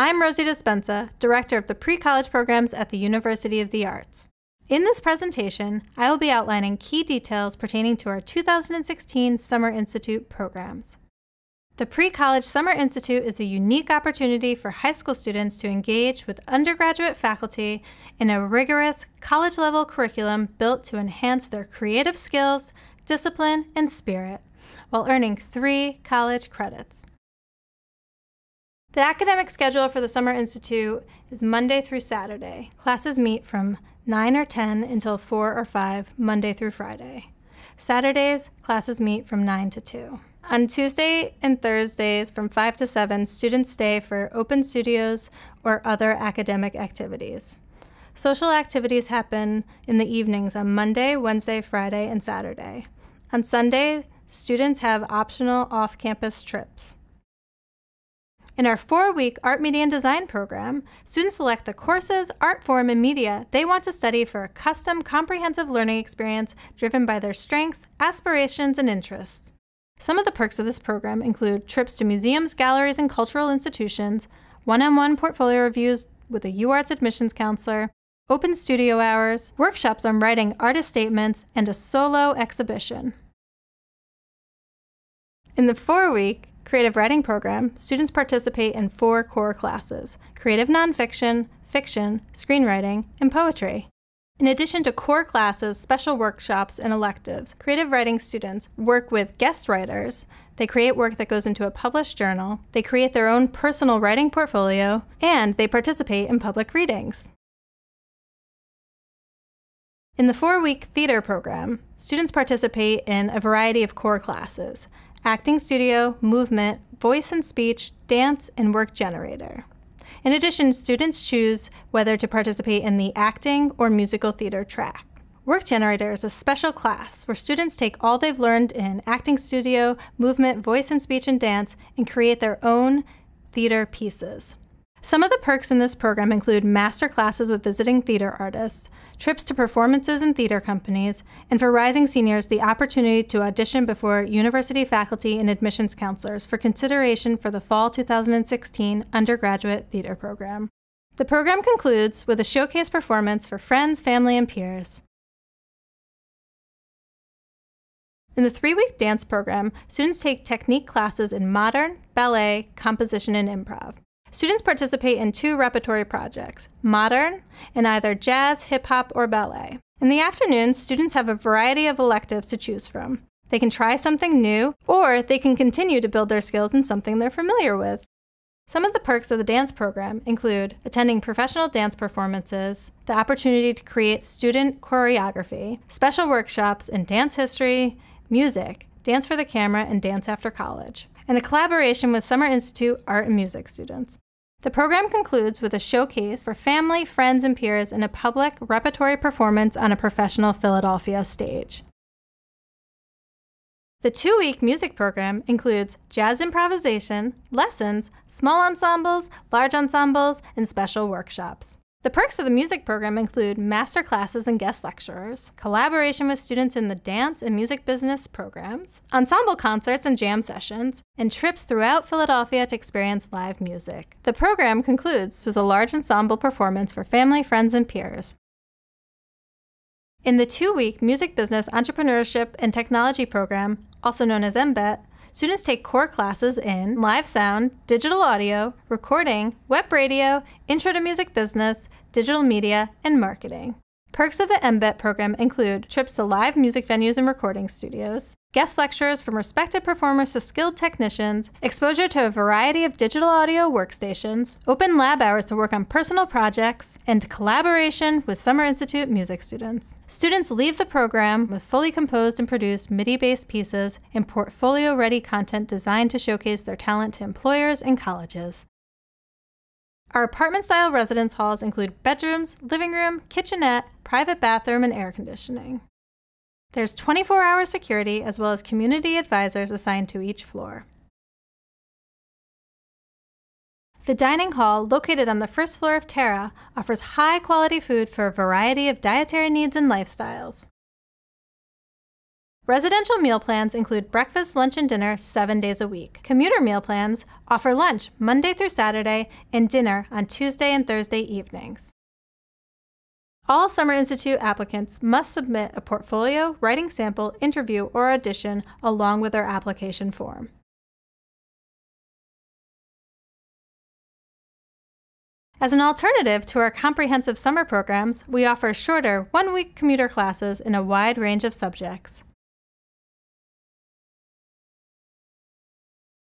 I'm Rosie Dispenza, Director of the Pre-College Programs at the University of the Arts. In this presentation, I will be outlining key details pertaining to our 2016 Summer Institute programs. The Pre-College Summer Institute is a unique opportunity for high school students to engage with undergraduate faculty in a rigorous college-level curriculum built to enhance their creative skills, discipline, and spirit, while earning three college credits. The academic schedule for the Summer Institute is Monday through Saturday. Classes meet from 9 or 10 until 4 or 5, Monday through Friday. Saturdays, classes meet from 9 to 2. On Tuesday and Thursdays from 5 to 7, students stay for open studios or other academic activities. Social activities happen in the evenings on Monday, Wednesday, Friday, and Saturday. On Sunday, students have optional off campus trips. In our four week Art, Media, and Design program, students select the courses, art form, and media they want to study for a custom, comprehensive learning experience driven by their strengths, aspirations, and interests. Some of the perks of this program include trips to museums, galleries, and cultural institutions, one on one portfolio reviews with a UArts admissions counselor, open studio hours, workshops on writing artist statements, and a solo exhibition. In the four week creative writing program, students participate in four core classes creative nonfiction, fiction, screenwriting, and poetry. In addition to core classes, special workshops, and electives, creative writing students work with guest writers. They create work that goes into a published journal, they create their own personal writing portfolio, and they participate in public readings. In the four week theater program, students participate in a variety of core classes acting studio, movement, voice and speech, dance, and work generator. In addition, students choose whether to participate in the acting or musical theater track. Work Generator is a special class where students take all they've learned in acting studio, movement, voice and speech, and dance and create their own theater pieces. Some of the perks in this program include master classes with visiting theater artists, trips to performances and theater companies, and for rising seniors, the opportunity to audition before university faculty and admissions counselors for consideration for the fall 2016 undergraduate theater program. The program concludes with a showcase performance for friends, family, and peers. In the three week dance program, students take technique classes in modern, ballet, composition, and improv. Students participate in two repertory projects modern, in either jazz, hip hop, or ballet. In the afternoon, students have a variety of electives to choose from. They can try something new, or they can continue to build their skills in something they're familiar with. Some of the perks of the dance program include attending professional dance performances, the opportunity to create student choreography, special workshops in dance history, music, dance for the camera, and dance after college and a collaboration with Summer Institute art and music students. The program concludes with a showcase for family, friends, and peers in a public repertory performance on a professional Philadelphia stage. The two week music program includes jazz improvisation, lessons, small ensembles, large ensembles, and special workshops. The perks of the music program include master classes and guest lecturers, collaboration with students in the dance and music business programs, ensemble concerts and jam sessions, and trips throughout Philadelphia to experience live music. The program concludes with a large ensemble performance for family, friends, and peers. In the two week Music Business Entrepreneurship and Technology program, also known as MBET, Students take core classes in live sound, digital audio, recording, web radio, intro to music business, digital media, and marketing. Perks of the MBET program include trips to live music venues and recording studios, guest lectures from respected performers to skilled technicians, exposure to a variety of digital audio workstations, open lab hours to work on personal projects, and collaboration with Summer Institute music students. Students leave the program with fully composed and produced MIDI-based pieces and portfolio-ready content designed to showcase their talent to employers and colleges. Our apartment style residence halls include bedrooms, living room, kitchenette, private bathroom, and air conditioning. There's 24 hour security as well as community advisors assigned to each floor. The dining hall, located on the first floor of Terra, offers high quality food for a variety of dietary needs and lifestyles. Residential meal plans include breakfast, lunch, and dinner seven days a week. Commuter meal plans offer lunch Monday through Saturday and dinner on Tuesday and Thursday evenings. All Summer Institute applicants must submit a portfolio, writing sample, interview, or audition along with their application form. As an alternative to our comprehensive summer programs, we offer shorter, one week commuter classes in a wide range of subjects.